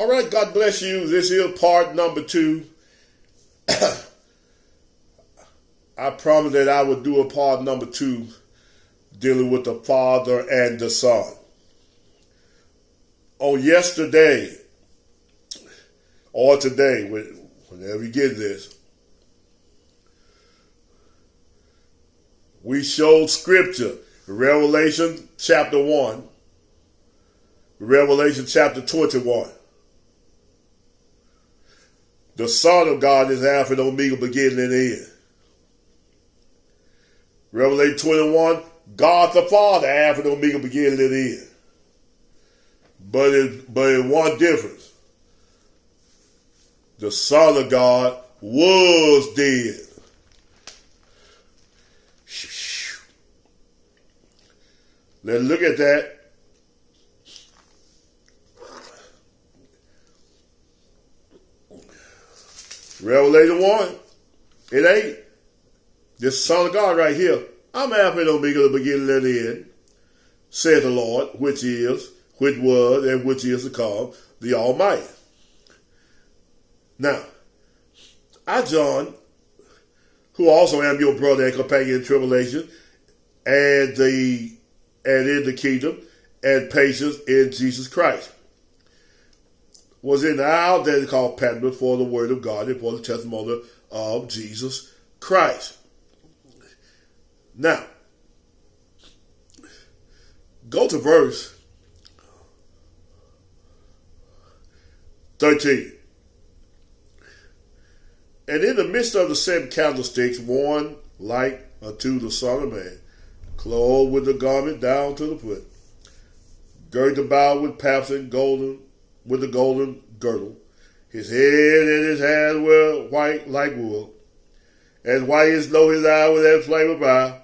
All right, God bless you. This is part number two. I promised that I would do a part number two dealing with the Father and the Son. On yesterday, or today, whenever you get this, we showed scripture, Revelation chapter 1, Revelation chapter 21. The Son of God is Alpha and Omega, beginning and end. Revelation 21, God the Father, Alpha and Omega, beginning and end. But in, but in one difference, the Son of God was dead. Let's look at that. Revelation 1, it ain't. This Son of God right here. I'm Alpha and Omega, the beginning and the end, said the Lord, which is, which was, and which is to come, the Almighty. Now, I, John, who also am your brother and companion in tribulation, and the and in the kingdom, and patience in Jesus Christ, was in our is called Patmos for the word of God and for the testimony of Jesus Christ. Now, go to verse 13. And in the midst of the seven candlesticks, one like unto the Son of Man, clothed with the garment down to the foot, girded about with paps and golden, with a golden girdle. His head and his hands were white like wool, as white as snow his eye with that flame of fire,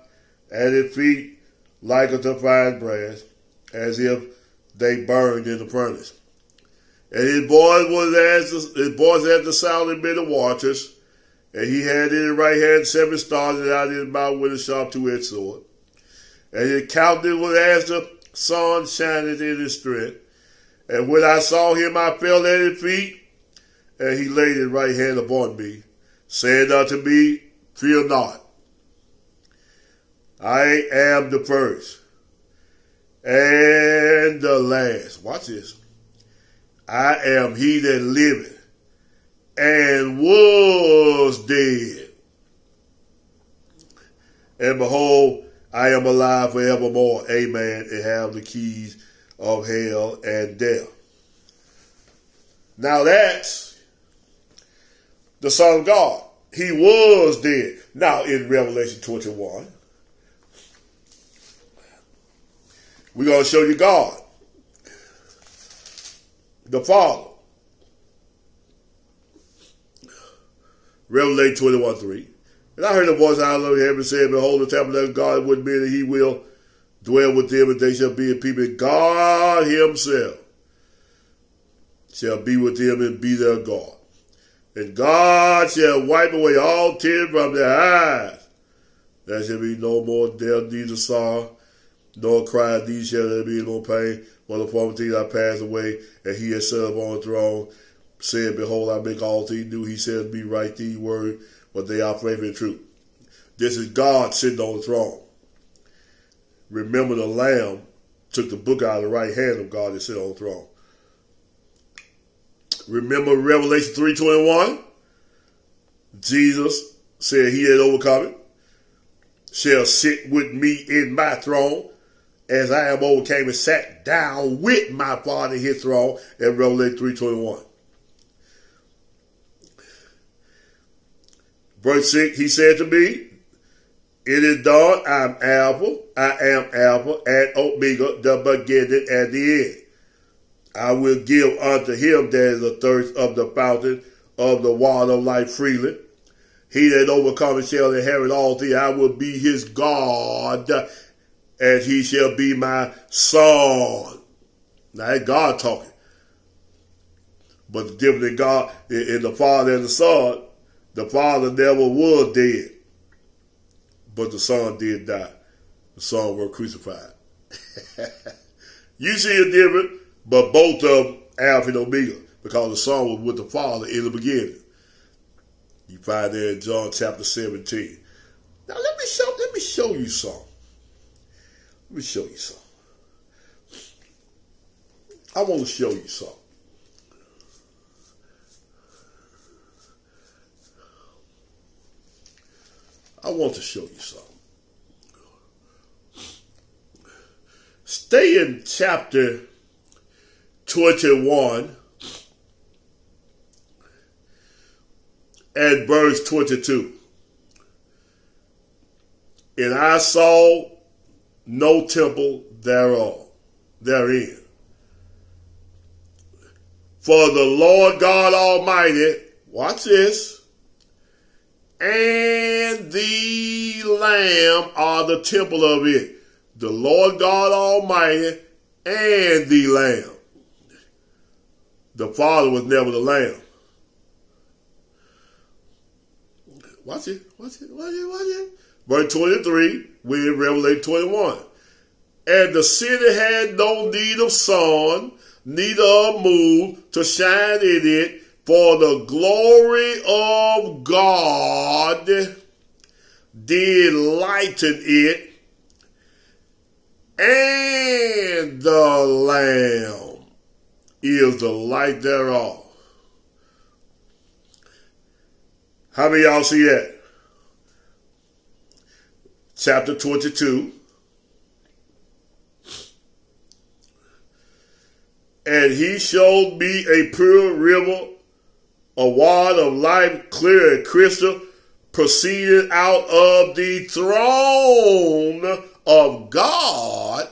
and his feet like unto fine brass, as if they burned in the furnace. And his voice was as the, his voice as the sound of many waters, and he had in his right hand seven stars, and out of his mouth with a sharp two-edged sword. And his countenance was as the sun shining in his strength. And when I saw him, I fell at his feet, and he laid his right hand upon me, saying unto me, Fear not. I am the first and the last. Watch this. I am he that liveth and was dead. And behold, I am alive forevermore. Amen. And have the keys of hell and death. Now that's the Son of God. He was dead. Now in Revelation 21, We're going to show you God, the Father. Revelation 21 3. And I heard a voice out of heaven saying, Behold, the tabernacle of God would be that he will dwell with them, and they shall be a people. God himself shall be with them and be their God. And God shall wipe away all tears from their eyes. There shall be no more death, neither sorrow, nor cry, these shall there be no pain, for the former things are passed away, and he has sat upon the throne, saying, Behold, I make all things new. He says, Be right these words, but they are faith and truth. This is God sitting on the throne. Remember the Lamb took the book out of the right hand of God that sit on the throne. Remember Revelation 3.21? Jesus said he had overcome it, shall sit with me in my throne, as I am overcame and sat down with my Father in his throne at Revelation 3.21. Verse 6, he said to me, It is done, I'm Alpha, I am Alpha and Omega, the beginning and the end. I will give unto him that is the thirst of the fountain of the water of life freely. He that overcometh shall inherit all things. I will be his God, and he shall be my son. Now that's God talking. But the difference in God, in the Father and the Son, the Father never was dead. But the Son did die. The Son was crucified. you see a difference, but both of them Alpha and Omega. because the Son was with the Father in the beginning. You find that in John chapter 17. Now let me show let me show you something. Let me show you something. I want to show you something. I want to show you something. Stay in chapter 21 and verse 22. And I saw no temple thereof, therein. For the Lord God Almighty, watch this, and the Lamb are the temple of it. The Lord God Almighty and the Lamb. The Father was never the Lamb. Watch it, watch it, watch it, watch it. Verse 23, we Revelation 21. And the city had no need of sun, neither of moon to shine in it, for the glory of God did lighten it, and the Lamb is the light thereof. How many y'all see that? Chapter 22. And he showed me a pure river, a water of life, clear and crystal, proceeded out of the throne of God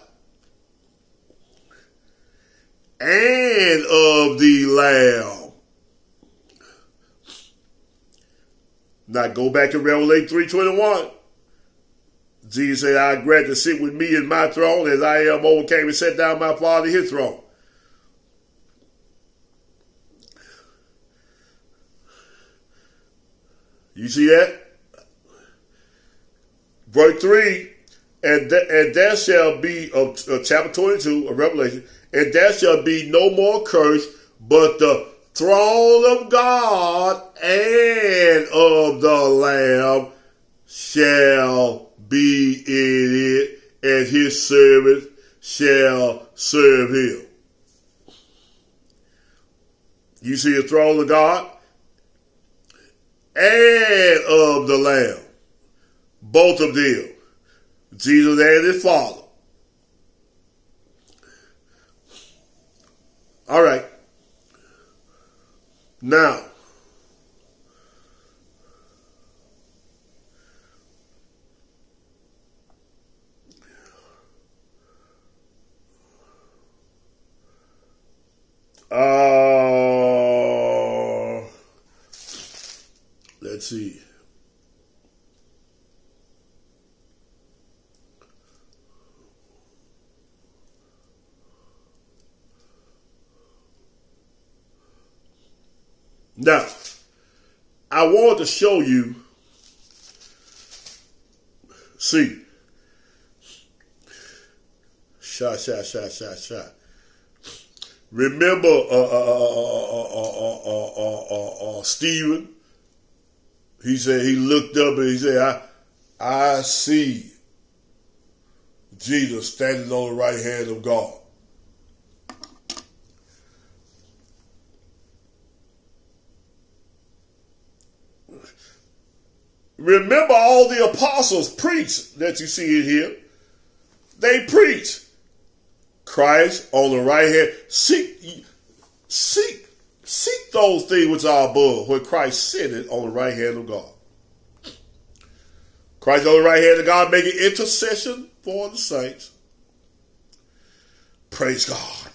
and of the Lamb. Now go back to Revelation 3.21. Jesus said, I grant to sit with me in my throne as I am overcame and set down my Father his throne. You see that? Verse 3, and, th- and there shall be, of uh, chapter 22 of Revelation, and there shall be no more curse, but the throne of God and of the Lamb shall be in it, and his servants shall serve him. You see the throne of God and of the Lamb. Both of them. Jesus and his Father. All right. Now, let's see. Now, I want to show you, see, shot, shot, shot, shot, shot. Remember uh, uh, uh, Stephen? He said he looked up and he said, I, I see Jesus standing on the right hand of God. Remember all the apostles preached that you see in here. They preach Christ on the right hand. Seek, seek those things which are above, where Christ sitteth on the right hand of God. Christ on the right hand of God making intercession for the saints. Praise God.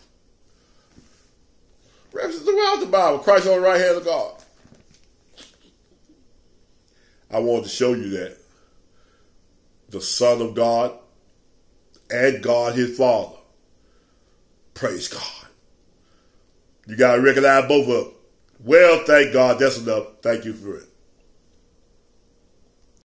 References throughout the Bible, Christ on the right hand of God. I wanted to show you that. The Son of God and God his Father. Praise God. You got to recognize both of them. Well, thank God. That's enough. Thank you for it.